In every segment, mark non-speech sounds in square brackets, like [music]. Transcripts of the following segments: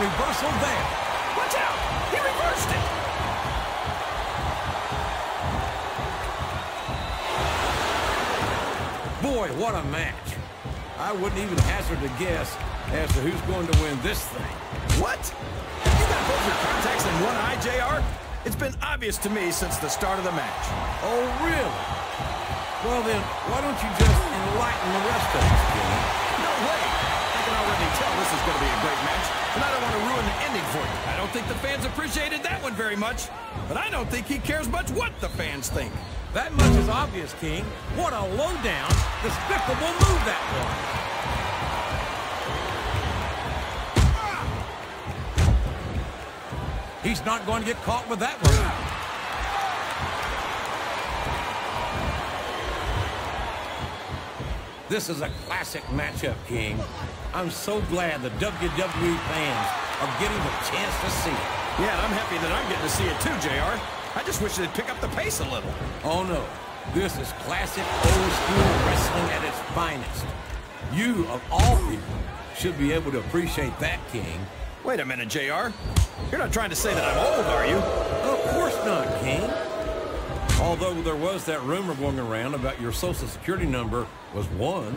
reversal there. Watch out! He reversed it! Boy, what a match. I wouldn't even hazard a guess as to who's going to win this thing. What? You got both your contacts in one eye, JR? It's been obvious to me since the start of the match. Oh, really? Well, then, why don't you just enlighten the rest of us, this is going to be a great match, and I don't want to ruin the ending for you. I don't think the fans appreciated that one very much, but I don't think he cares much what the fans think. That much is obvious, King. What a low-down, despicable move that was. He's not going to get caught with that one. This is a classic matchup, King. I'm so glad the WWE fans are getting the chance to see it. Yeah, and I'm happy that I'm getting to see it too, JR. I just wish they'd pick up the pace a little. Oh, no. This is classic old-school wrestling at its finest. You, of all people, should be able to appreciate that, King. Wait a minute, JR. You're not trying to say that I'm old, are you? Of course not, King. Although there was that rumor going around about your social security number was one.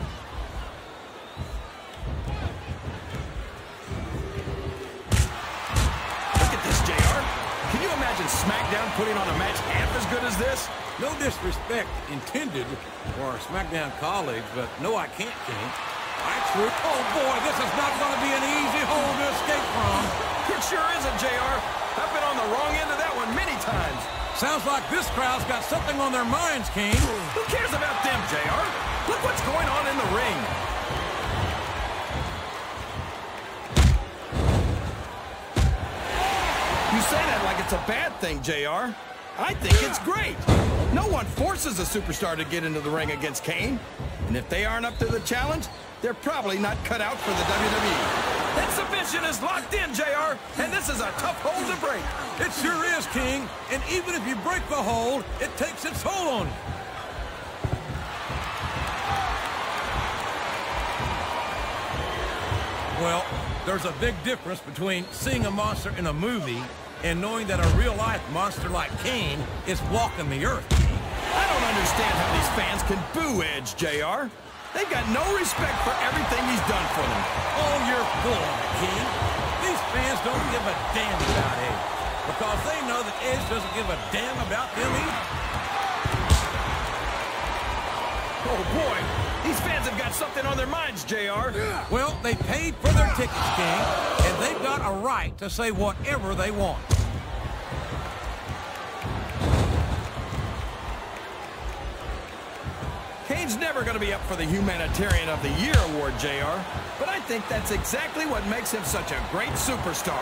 Look at this, JR. Can you imagine SmackDown putting on a match half as good as this? No disrespect intended for our SmackDown colleagues, but no, I can't, King. Actually, oh boy, this is not going to be an easy hole to escape from. [laughs] It sure isn't, JR. I've been on the wrong end of that one many times. Sounds like this crowd's got something on their minds, King. Who cares about them, JR? Look what's going on in the ring. You say that like it's a bad thing, JR. I think it's great. No one forces a superstar to get into the ring against Kane. And if they aren't up to the challenge, they're probably not cut out for the WWE. That submission is locked in, JR, this is a tough hold to break. It sure is, King. And even if you break the hold, it takes its toll on you. Well, there's a big difference between seeing a monster in a movie and knowing that a real-life monster like Kane is walking the earth, I don't understand how these fans can boo Edge, JR. They've got no respect for everything he's done for them. Oh, you're full of it, King. Fans don't give a damn about Edge because they know that Edge doesn't give a damn about them either. Oh, boy. These fans have got something on their minds, JR. Well, they paid for their tickets, King, and they've got a right to say whatever they want. Kane's never going to be up for the Humanitarian of the Year award, JR. But I think that's exactly what makes him such a great superstar.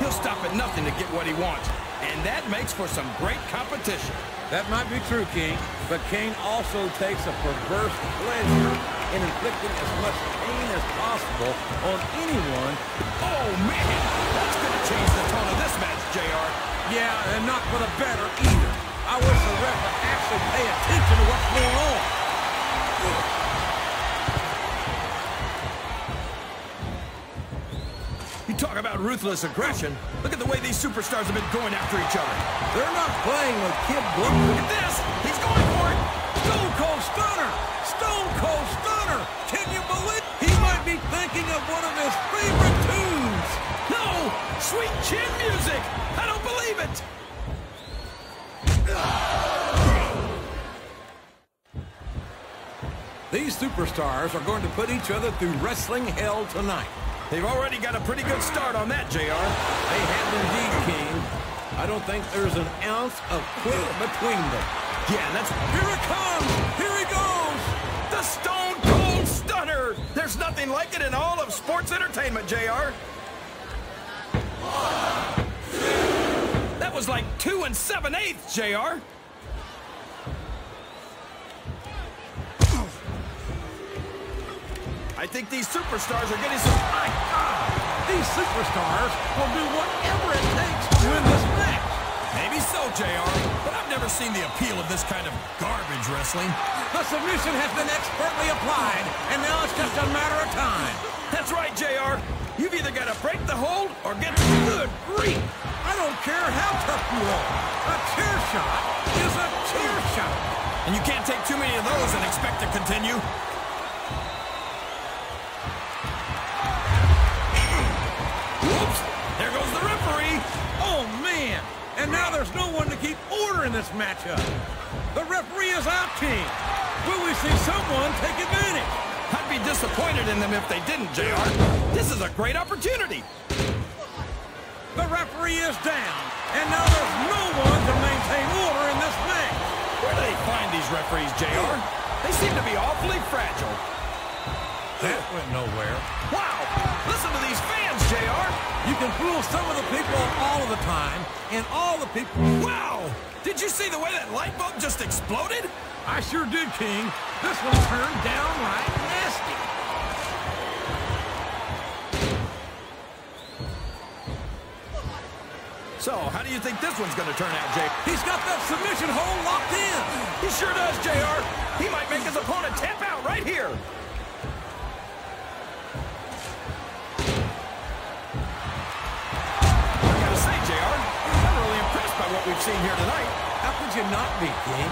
He'll stop at nothing to get what he wants. And that makes for some great competition. That might be true, King, but Kane also takes a perverse pleasure in inflicting as much pain as possible on anyone. Oh, man! That's going to change the tone of this match, JR. Yeah, and not for the better either. I wish the ref would actually pay attention to what's going on. You talk about ruthless aggression. Look at the way these superstars have been going after each other. They're not playing with Kid Blunt. Look at this! He's going for it! Stone Cold Stunner! Stone Cold Stunner! Can you believe he might be thinking of one of his favorite tunes? No! Sweet chin music! I don't believe it! These superstars are going to put each other through wrestling hell tonight. They've already got a pretty good start on that, JR. They have indeed, King. I don't think there's an ounce of quit between them. Yeah, that's... Here it comes! Here he goes! The Stone Cold Stunner! There's nothing like it in all of sports entertainment, JR. That was like two and seven eighths, JR. I think these superstars are getting some... My God! These superstars will do whatever it takes to win this match. Maybe so, JR, but I've never seen the appeal of this kind of garbage wrestling. The submission has been expertly applied, and now it's just a matter of time. That's right, JR. You've either got to break the hold or get good grief. I don't care how tough you are. A chair shot is a chair shot. And you can't take too many of those and expect to continue. And now there's no one to keep order in this matchup. The referee is out, team. Will we see someone take advantage? I'd be disappointed in them if they didn't, JR. This is a great opportunity. The referee is down, and now there's no one to maintain order in this match. Where do they find these referees, JR? They seem to be awfully fragile. That went nowhere. Wow! Listen to these fans, JR! You can fool some of the people all of the time, and all the people... Wow! Did you see the way that light bulb just exploded? I sure did, King. This one turned downright nasty. So, how do you think this one's going to turn out, Jake? He's got that submission hold locked in. He sure does, JR. He might make his opponent tap out right here. We've seen here tonight. How could you not be, King?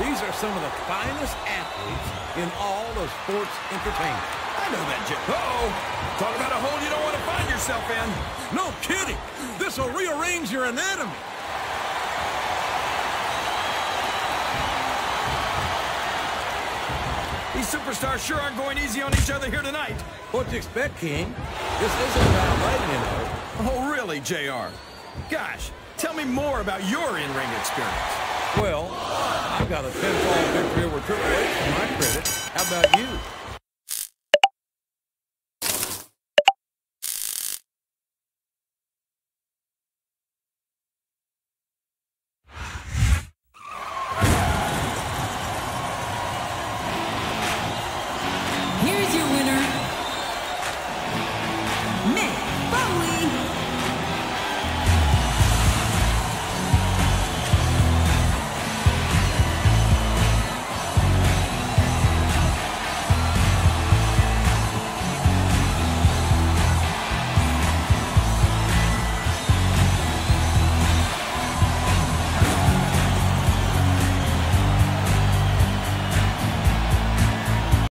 These are some of the finest athletes in all of sports entertainment. I know that, Jake. Uh-oh. Talk about a hole you don't want to find yourself in. No kidding. This will rearrange your anatomy. These superstars sure aren't going easy on each other here tonight. What you expect, King? This isn't about letting you know. Oh, really, JR? Gosh, tell me more about your in-ring experience. Well, I've got a 10-fall victory over Triple H to my credit. How about you?